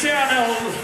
channel.